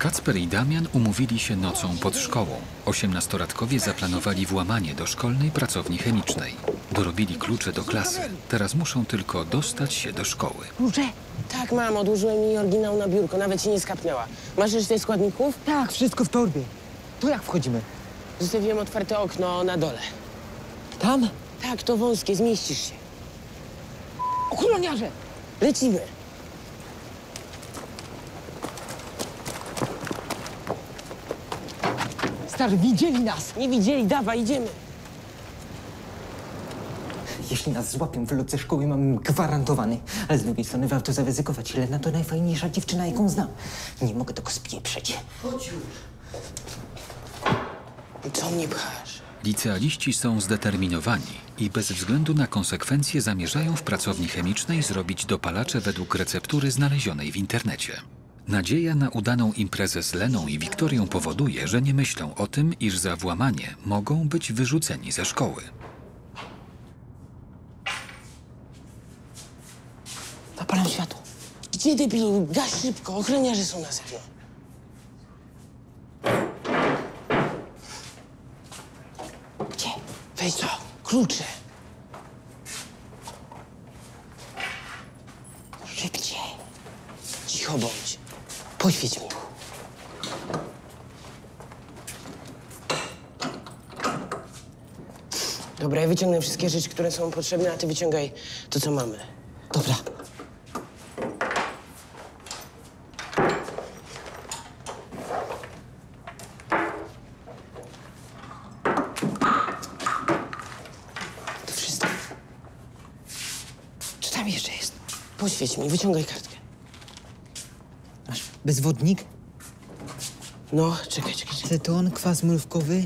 Kacper i Damian umówili się nocą pod szkołą. Osiemnastolatkowie zaplanowali włamanie do szkolnej pracowni chemicznej. Dorobili klucze do klasy. Teraz muszą tylko dostać się do szkoły. Klucze? Tak, mam, odłożyłem jej oryginał na biurko, nawet się nie skapnęła. Masz resztę składników? Tak, wszystko w torbie. To jak wchodzimy? Zostawiłem otwarte okno na dole. Tam? Tak, to wąskie, zmieścisz się. Ochroniarze! Lecimy. Stary, widzieli nas! Nie widzieli, dawaj, idziemy. Jeśli nas złapią w lodze szkoły, mam gwarantowany. Ale z drugiej strony warto zaryzykować. Helena to najfajniejsza dziewczyna, jaką znam. Nie mogę tego spieprzyć. Co mnie pchasz? Licealiści są zdeterminowani i bez względu na konsekwencje zamierzają w pracowni chemicznej zrobić dopalacze według receptury znalezionej w internecie. Nadzieja na udaną imprezę z Leną i Wiktorią powoduje, że nie myślą o tym, iż za włamanie mogą być wyrzuceni ze szkoły. Zapalam światło. Gdzie debilu? Gaś szybko, ochroniarze są na zewnątrz. Gdzie? Weź to, klucze. Szybciej. Cicho bądź. Poświeć mi. Dobra, ja wyciągnę wszystkie rzeczy, które są potrzebne, a ty wyciągaj to, co mamy. Dobra. To wszystko. Co tam jeszcze jest? Poświeć mi, wyciągaj kartkę. Bezwodnik, No, czekaj, czekaj, czekaj. ceton, kwas mrówkowy,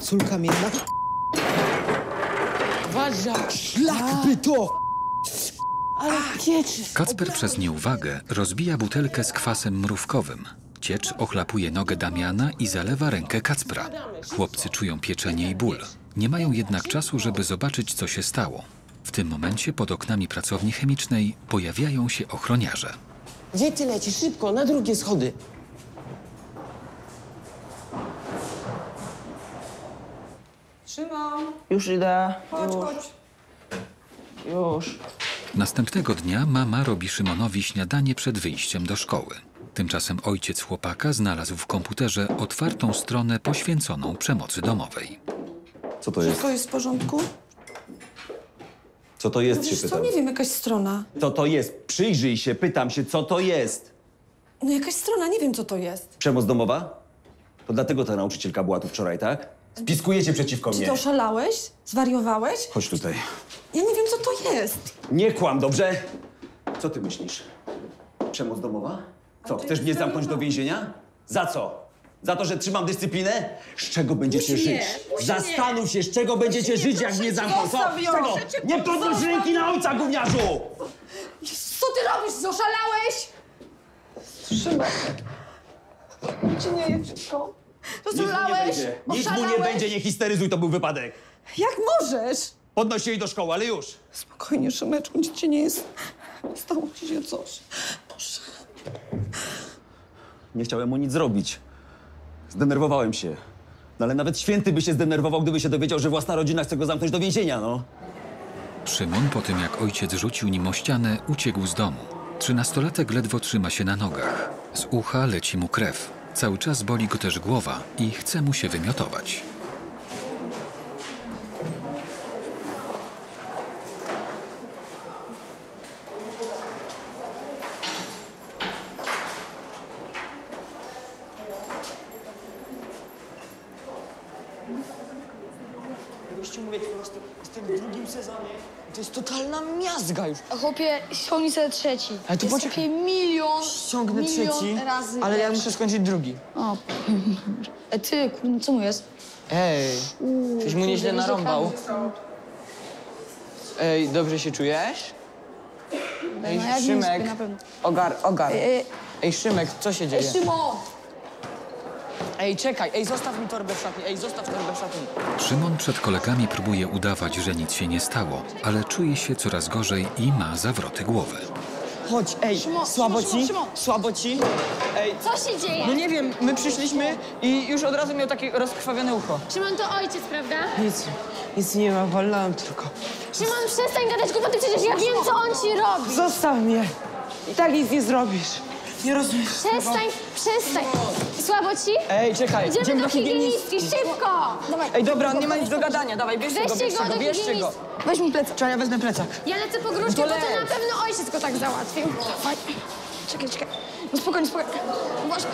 sól kamienna. Uważaj! Szlak by to! Ale pieczy! Kacper przez nieuwagę rozbija butelkę z kwasem mrówkowym. Ciecz ochlapuje nogę Damiana i zalewa rękę Kacpra. Chłopcy czują pieczenie i ból. Nie mają jednak czasu, żeby zobaczyć, co się stało. W tym momencie pod oknami pracowni chemicznej pojawiają się ochroniarze. Gdzie ty lecisz? Szybko, na drugie schody. Szymon, Już idę. chodź, już, chodź. już. Następnego dnia mama robi Szymonowi śniadanie przed wyjściem do szkoły. Tymczasem ojciec chłopaka znalazł w komputerze otwartą stronę poświęconą przemocy domowej. Co to jest? Wszystko jest w porządku? Co to jest, się Wiesz co, pytam. nie wiem, jakaś strona. Co to jest? Przyjrzyj się, pytam się, co to jest? No jakaś strona, nie wiem, co to jest. Przemoc domowa? To dlatego ta nauczycielka była tu wczoraj, tak? Spiskujecie przeciwko Czy mnie. ty oszalałeś? Zwariowałeś? Chodź tutaj. Ja nie wiem, co to jest. Nie kłam, dobrze? Co ty myślisz? Przemoc domowa? Co, chcesz mnie zamknąć do więzienia? Za co? Za to, że trzymam dyscyplinę? Z czego będziecie Musi żyć? nie, musi Zastanów się, z czego będziecie żyć, jak mnie zamkną. Co? Zostaw Z ją! czego? Proszę cię, Nie podnoś zostaw ręki na ojca, gówniarzu! Co ty robisz? Zoszalałeś? Szymek. Ci nie jest wszystko. Nic mu nie Zoszalałeś? będzie. Nic mu nie Oszalałeś? będzie, nie histeryzuj, to był wypadek. Jak możesz? Podnoś jej do szkoły, ale już. Spokojnie, Szymeczku, nic ci nie jest. Stało ci się coś. Boże. Nie chciałem mu nic zrobić. Zdenerwowałem się. No ale nawet święty by się zdenerwował, gdyby się dowiedział, że własna rodzina chce go zamknąć do więzienia, no. Szymon, po tym jak ojciec rzucił nim o ścianę, uciekł z domu. Trzynastolatek ledwo trzyma się na nogach. Z ucha leci mu krew. Cały czas boli go też głowa i chce mu się wymiotować. Mówię po prostu, w drugim sezonie. To jest totalna miazga już. A chłopie, ściągnij sobie trzeci. Ale to jest poczekaj. takie milion, Ściągnę milion trzeci, razy ale ja lepszy. muszę skończyć drugi. O, e ty, kurde, co mu jest? Ej, coś mu nieźle Kurde, narąbał. Ej, dobrze się czujesz? Ej, No, nie Szymek, sobie na pewno. ogar, ogar. Ej, ej, Ej, Szymek, co się ej, dzieje? Szymon! Ej, czekaj, ej, zostaw mi torbę w szatni, ej, zostaw torbę w szatni. Szymon przed kolegami próbuje udawać, że nic się nie stało, ale czuje się coraz gorzej i ma zawroty głowy. Chodź, ej, Szymon, słabo Szymon, ci? Szymon. Słabo ci? Ej, Co się dzieje? no nie wiem, my przyszliśmy i już od razu miał takie rozkrwawione ucho. Szymon to ojciec, prawda? Nic, nic nie ma, wolałam tylko. Szymon, przestań gadać głupoty, przecież ja wiem, co on ci robi. Zostaw mnie. I tak nic nie zrobisz. Nie rozumiesz. Przestań, przestań. Słabo ci? Ej, czekaj, Idziemy do higienistki, szybko! Dawaj. Ej, dobra, on nie ma nic do gadania, dawaj, bierzcie go, Weźcie bierzcie go do bierzcie go. Weź mi plecak. Czekaj, ja wezmę plecak. Ja lecę po gruszkę, bo to na pewno ojciec go tak załatwił. Dawaj. Czekaj, czekaj. No spokojnie, spokojnie. Uważaj.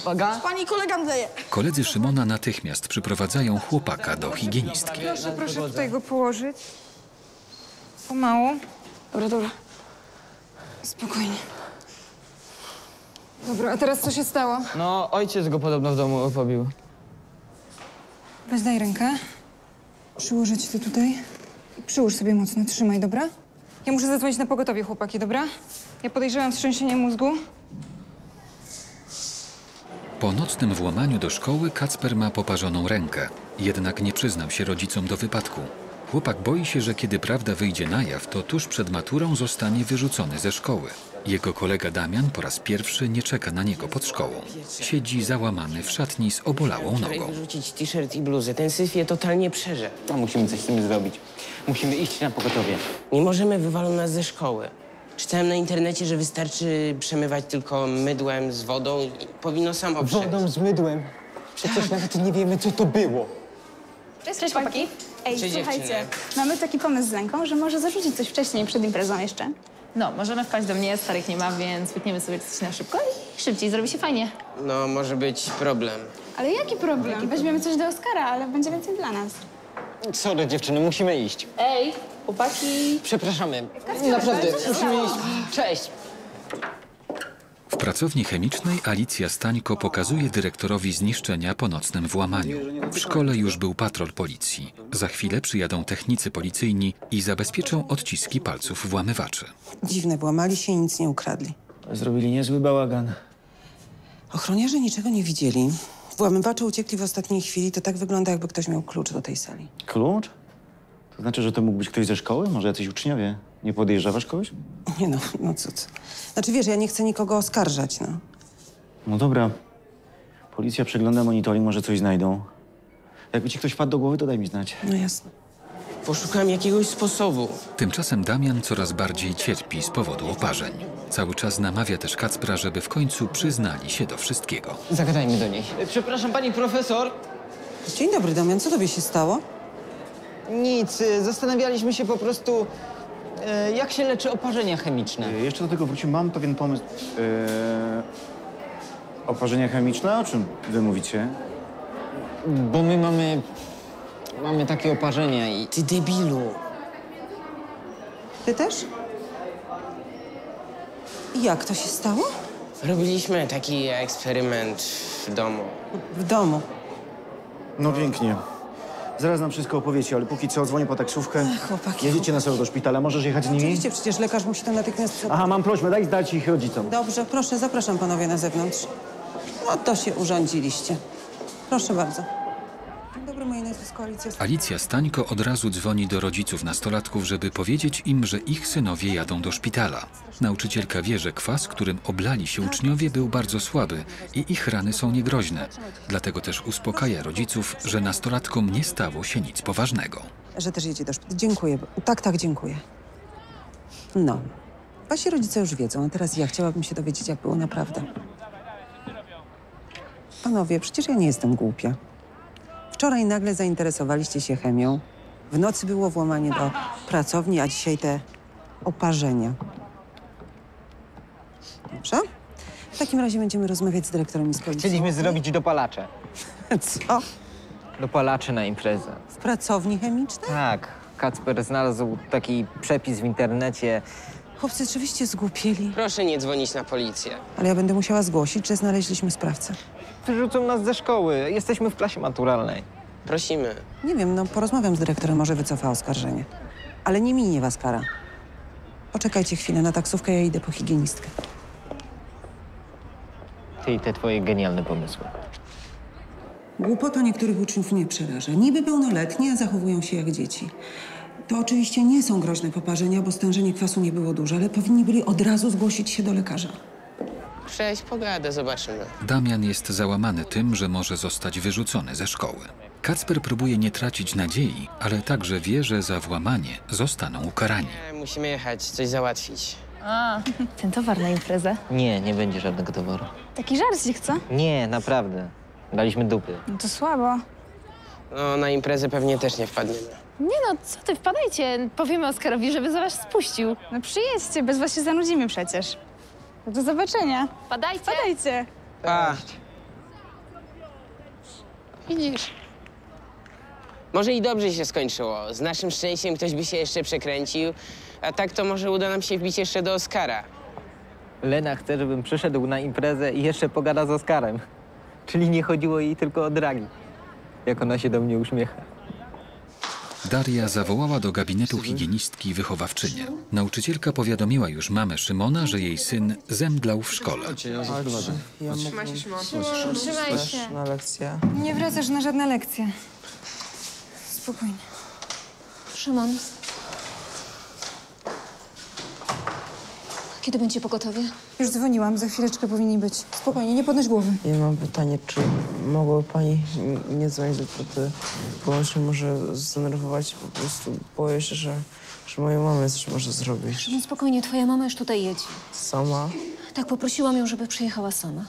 Uwaga. Pani kolega mdleje. Koledzy Szymona natychmiast przyprowadzają chłopaka do higienistki. Proszę, proszę tutaj go położyć. Pomału. Dobra, dobra. Spokojnie. Dobra, a teraz co się stało? No, ojciec go podobno w domu pobił. Weź daj rękę. Przyłożę ci to tutaj. I Przyłóż sobie mocno, trzymaj, dobra? Ja muszę zadzwonić na pogotowie, chłopaki, dobra? Ja podejrzewam wstrząsienie mózgu. Po nocnym włamaniu do szkoły Kacper ma poparzoną rękę. Jednak nie przyznał się rodzicom do wypadku. Chłopak boi się, że kiedy prawda wyjdzie na jaw, to tuż przed maturą zostanie wyrzucony ze szkoły. Jego kolega Damian po raz pierwszy nie czeka na niego pod szkołą. Siedzi załamany w szatni z obolałą nogą. wyrzucić t-shirt i bluzę. Ten syf je totalnie przeże. No, musimy coś z tym zrobić. Musimy iść na pogotowie. Nie możemy, wywalą nas ze szkoły. Czytałem na internecie, że wystarczy przemywać tylko mydłem z wodą i powinno samo przejść. Wodą z mydłem. Przecież nawet nie wiemy, co to było. Cześć, Cześć chłopaki. Ej, słuchajcie, dziewczyny. mamy taki pomysł z Zenką, że może zarzucić coś wcześniej, przed imprezą jeszcze. No, możemy wpaść do mnie, starych nie ma, więc wytniemy sobie coś na szybko i szybciej zrobi się fajnie. No, może być problem. Ale jaki problem? Weźmiemy coś do Oscara, ale będzie więcej dla nas. Sorry, dziewczyny, musimy iść. Ej, chłopaki! Przepraszamy. Naprawdę, musimy iść. Cześć. W pracowni chemicznej Alicja Stańko pokazuje dyrektorowi zniszczenia po nocnym włamaniu. W szkole już był patrol policji. Za chwilę przyjadą technicy policyjni i zabezpieczą odciski palców włamywaczy. Dziwne, włamali się i nic nie ukradli. Zrobili niezły bałagan. Ochroniarze niczego nie widzieli. Włamywacze uciekli w ostatniej chwili. To tak wygląda, jakby ktoś miał klucz do tej sali. Klucz? To znaczy, że to mógł być ktoś ze szkoły? Może jacyś uczniowie? Nie podejrzewasz kogoś? Nie no, no co, co. Znaczy wiesz, ja nie chcę nikogo oskarżać, no. No dobra. Policja przegląda monitoring, może coś znajdą. Jakby ci ktoś wpadł do głowy, to daj mi znać. No jasne. Poszukałem jakiegoś sposobu. Tymczasem Damian coraz bardziej cierpi z powodu oparzeń. Cały czas namawia też Kacpra, żeby w końcu przyznali się do wszystkiego. Zagadajmy do niej. Przepraszam, pani profesor. Dzień dobry, Damian. Co tobie się stało? Nic, y, zastanawialiśmy się po prostu, y, jak się leczy oparzenia chemiczne. E, Jeszcze do tego wrócimy. Mam pewien pomysł. Eee, oparzenia chemiczne? O czym wy mówicie? Bo my mamy, mamy takie oparzenia i... Ty debilu. Ty też? I jak to się stało? Robiliśmy taki eksperyment w domu. W domu. No pięknie. Zaraz nam wszystko opowiecie, ale póki co dzwonię po taksówkę. chłopaki, Jedziecie na do szpitala. Możesz jechać z nimi? Oczywiście, przecież lekarz musi to natychmiast... Aha, mam prośbę, daj zdać ich rodzicom. Dobrze, proszę, zapraszam panowie na zewnątrz. No to się urządziliście. Proszę bardzo. Dzień dobry, moje nazwisko Alicja. Alicja Stańko od razu dzwoni do rodziców nastolatków, żeby powiedzieć im, że ich synowie jadą do szpitala. Nauczycielka wie, że kwas, którym oblali się uczniowie, był bardzo słaby i ich rany są niegroźne. Dlatego też uspokaja rodziców, że nastolatkom nie stało się nic poważnego. Że też jedzie do szpitala. Dziękuję. Tak, tak, dziękuję. No. Wasi rodzice już wiedzą, a teraz ja chciałabym się dowiedzieć, jak było naprawdę. Panowie, przecież ja nie jestem głupia. Wczoraj nagle zainteresowaliście się chemią. W nocy było włamanie do pracowni, a dzisiaj te oparzenia. Dobrze? W takim razie będziemy rozmawiać z dyrektorem z policji. Chcieliśmy zrobić dopalacze. Co? Dopalacze na imprezę. W pracowni chemicznej? Tak, Kacper znalazł taki przepis w internecie. Chłopcy rzeczywiście zgłupieli. Proszę nie dzwonić na policję. Ale ja będę musiała zgłosić, że znaleźliśmy sprawcę. Wyrzucą nas ze szkoły. Jesteśmy w klasie maturalnej. Prosimy. Nie wiem, no porozmawiam z dyrektorem, może wycofa oskarżenie. Ale nie minie was kara. Poczekajcie chwilę na taksówkę, ja idę po higienistkę. Ty i te twoje genialne pomysły. Głupota niektórych uczniów mnie przeraża. Niby pełnoletni, a zachowują się jak dzieci. To oczywiście nie są groźne poparzenia, bo stężenie kwasu nie było duże, ale powinni byli od razu zgłosić się do lekarza. Cześć, pogadę, zobaczymy. Damian jest załamany tym, że może zostać wyrzucony ze szkoły. Kacper próbuje nie tracić nadziei, ale także wie, że za włamanie zostaną ukarani. E, Musimy jechać, coś załatwić. A, ten towar na imprezę. Nie, nie będzie żadnego towaru. Taki żarcik, co? Nie, naprawdę. Daliśmy dupy. No to słabo. No, na imprezę pewnie też nie wpadniemy. Nie no, co ty, wpadajcie. Powiemy Oskarowi, żeby za was spuścił. No przyjedźcie, bez was się zanudzimy przecież. Do zobaczenia. Wpadajcie. Padajcie. Pa. Widzisz? Może i dobrze się skończyło. Z naszym szczęściem ktoś by się jeszcze przekręcił, a tak to może uda nam się wbić jeszcze do Oskara. Lena chce, żebym przyszedł na imprezę i jeszcze pogada z Oskarem. Czyli nie chodziło jej tylko o dragi. Jak ona się do mnie uśmiecha. Daria zawołała do gabinetu higienistki wychowawczynię. Nauczycielka powiadomiła już mamę Szymona, że jej syn zemdlał w szkole. Trzymaj się. Na lekcję. Nie wracasz na żadne lekcje. Spokojnie. Szymon. Kiedy będzie pogotowie? Już dzwoniłam, za chwileczkę powinni być. Spokojnie, nie podnoś głowy. Ja mam pytanie, czy mogłaby pani nie dzwonić do taty, bo on się może zdenerwować. Po prostu boję się, że, że moja mama coś może zrobić. Szymon, spokojnie, twoja mama już tutaj jedzie. Sama? Tak, poprosiłam ją, żeby przyjechała sama.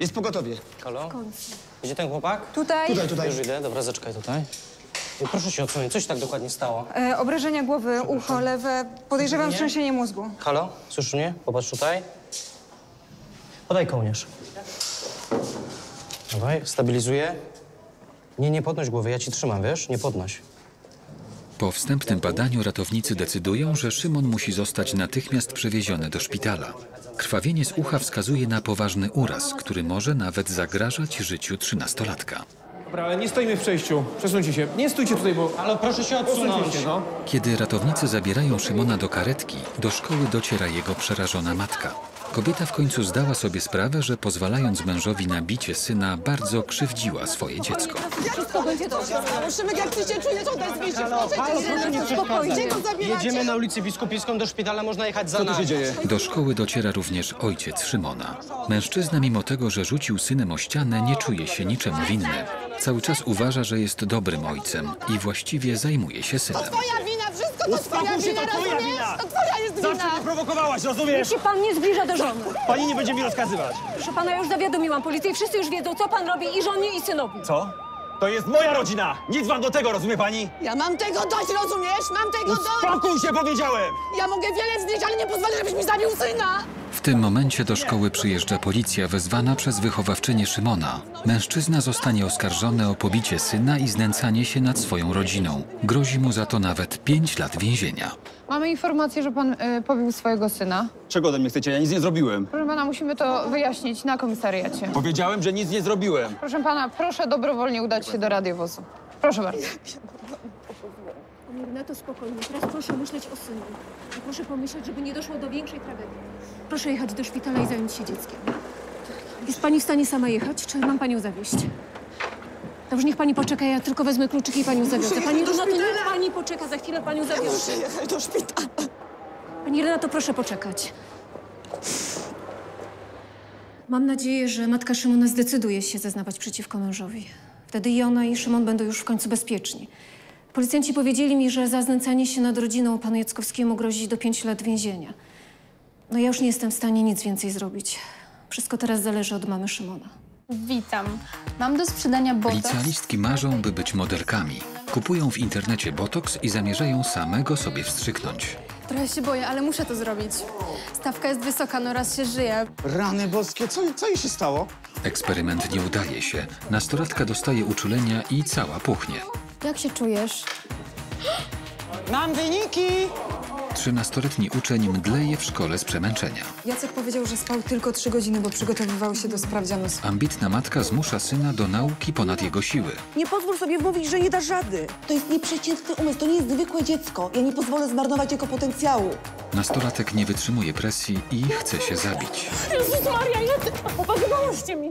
Jest pogotowie. W końcu. Gdzie ten chłopak? Tutaj. Tutaj, tutaj. Już idę, dobra, zaczekaj tutaj. Proszę się odsunąć, coś tak dokładnie stało. E, obrażenia głowy, ucho lewe. Podejrzewam trzęsienie mózgu. Halo, słyszysz mnie? Popatrz tutaj. Podaj kołnierz. Dawaj, stabilizuję. Nie, nie podnoś głowy, ja ci trzymam, wiesz? Nie podnoś. Po wstępnym badaniu ratownicy decydują, że Szymon musi zostać natychmiast przewieziony do szpitala. Krwawienie z ucha wskazuje na poważny uraz, który może nawet zagrażać życiu trzynastolatka. Dobra, ale nie stoimy w przejściu. Przesuńcie się. Nie stójcie tutaj, bo... Ale proszę się odsunąć. Się, no. Kiedy ratownicy zabierają Szymona do karetki, do szkoły dociera jego przerażona matka. Kobieta w końcu zdała sobie sprawę, że pozwalając mężowi na bicie syna, bardzo krzywdziła swoje dziecko. Wszystko będzie dobrze. Szymek, jak ty się czujesz? Mi się, proszę cię. Spokojnie. Jedziemy na ulicę Biskupicką do szpitala, można jechać za Co tu nami. się dzieje? Do szkoły dociera również ojciec Szymona. Mężczyzna, mimo tego, że rzucił synem o ścianę, nie czuje się niczemu winny. Cały czas uważa, że jest dobrym ojcem i właściwie zajmuje się synem. Twoja wina, wszystko to twoja Uspokój się, wina, to twoja rozumiesz? wina. To twoja jest Zawsze wina. mnie prowokowałaś, rozumiesz? Niech się pan nie zbliża do żony. Pani nie będzie mi rozkazywać. Proszę pana, już zawiadomiłam policję i wszyscy już wiedzą, co pan robi i żonie, i synowi. Co? To jest moja rodzina! Nic wam do tego, rozumie pani? Ja mam tego dość, rozumiesz? Mam tego dość. Uspokój się, powiedziałem! Ja mogę wiele znieść, ale nie pozwolę, żebyś mi zabił syna. W tym momencie do szkoły przyjeżdża policja wezwana przez wychowawczynię Szymona. Mężczyzna zostanie oskarżony o pobicie syna i znęcanie się nad swoją rodziną. Grozi mu za to nawet 5 lat więzienia. Mamy informację, że pan y, pobił swojego syna. Czego ode mnie chcecie? Ja nic nie zrobiłem. Proszę pana, musimy to wyjaśnić na komisariacie. Powiedziałem, że nic nie zrobiłem. Proszę pana, proszę dobrowolnie udać się do radiowozu. Proszę bardzo. Renato, spokojnie. Teraz proszę myśleć o synu. I proszę pomyśleć, żeby nie doszło do większej tragedii. Proszę jechać do szpitala i zająć się dzieckiem. Jest pani w stanie sama jechać, czy mam panią zawieźć? Dobrze, niech pani poczeka, ja tylko wezmę kluczyki i panią zawiozę. Pani Renato, niech pani poczeka, za chwilę panią zawiozę. Muszę jechać do szpitala. Pani Renato, proszę poczekać. Mam nadzieję, że matka Szymona zdecyduje się zeznawać przeciwko mężowi. Wtedy i ona, i Szymon będą już w końcu bezpieczni. Policjanci powiedzieli mi, że za znęcanie się nad rodziną panu Jackowskiemu grozi do pięciu lat więzienia. No ja już nie jestem w stanie nic więcej zrobić. Wszystko teraz zależy od mamy Szymona. Witam. Mam do sprzedania botox. Licealistki marzą, by być modelkami. Kupują w internecie botoks i zamierzają same go sobie wstrzyknąć. Trochę się boję, ale muszę to zrobić. Stawka jest wysoka, no raz się żyje. Rany boskie, co, co jej się stało? Eksperyment nie udaje się. Nastolatka dostaje uczulenia i cała puchnie. Jak się czujesz? Mam wyniki! Trzynastoletni uczeń mdleje w szkole z przemęczenia. Jacek powiedział, że spał tylko trzy godziny, bo przygotowywał się do sprawdzianu. Ambitna matka zmusza syna do nauki ponad jego siły. Nie pozwól sobie wmówić, że nie dasz rady. To jest nieprzeciętny umysł, to nie jest zwykłe dziecko. Ja nie pozwolę zmarnować jego potencjału. Nastolatek nie wytrzymuje presji i chce się zabić. Jezus Maria, ja... Opazywałeś mi.